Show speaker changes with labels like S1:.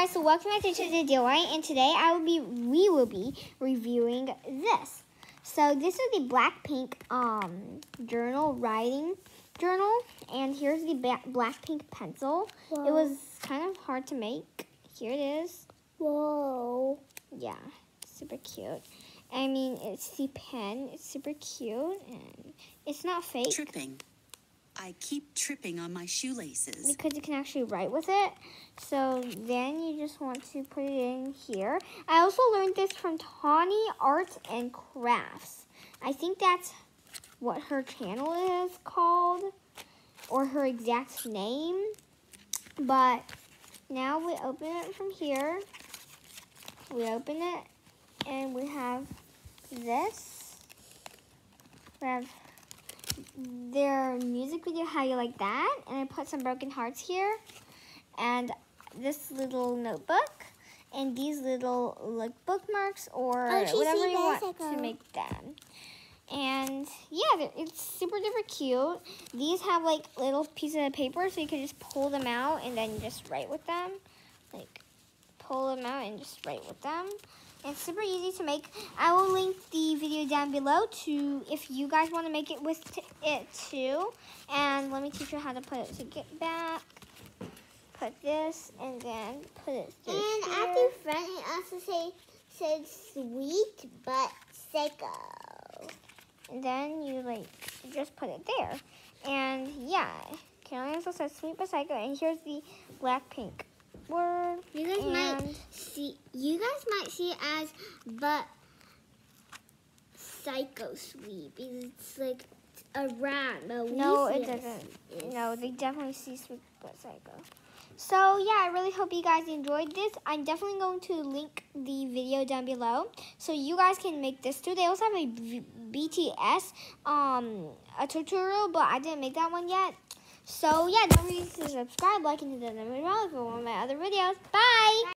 S1: guys, so welcome back to the Delight, and today I will be, we will be reviewing this. So this is the Blackpink um journal writing journal, and here's the Blackpink pencil. Whoa. It was kind of hard to make. Here it is.
S2: Whoa.
S1: Yeah, super cute. I mean, it's the pen. It's super cute, and it's not fake.
S3: Tripping. I keep tripping on my shoelaces.
S1: Because you can actually write with it. So then you just want to put it in here. I also learned this from Tonni Arts and Crafts. I think that's what her channel is called or her exact name. But now we open it from here. We open it and we have this. We have their music video, How You Like That, and I put some broken hearts here, and this little notebook, and these little like bookmarks or oh, whatever you want to make them. And yeah, it's super duper cute. These have like little pieces of paper, so you can just pull them out and then just write with them. Like pull them out and just write with them. It's super easy to make. I will link the video down below to if you guys want to make it with it too. And let me teach you how to put it. So get back, put this, and then put it
S2: And here. at the front, it also say, said sweet but psycho.
S1: And then you like just put it there. And yeah, Caroline also says sweet but psycho. And here's the Blackpink word.
S2: You guys might see. You guys might see it as but psycho sweet because it's like a rat. But
S1: no, it doesn't. No, they definitely see sweet but psycho. So yeah, I really hope you guys enjoyed this. I'm definitely going to link the video down below so you guys can make this too. They also have a BTS um a tutorial, but I didn't make that one yet. So yeah, don't forget to subscribe, like, and hit the notification bell for more of my other videos. Bye!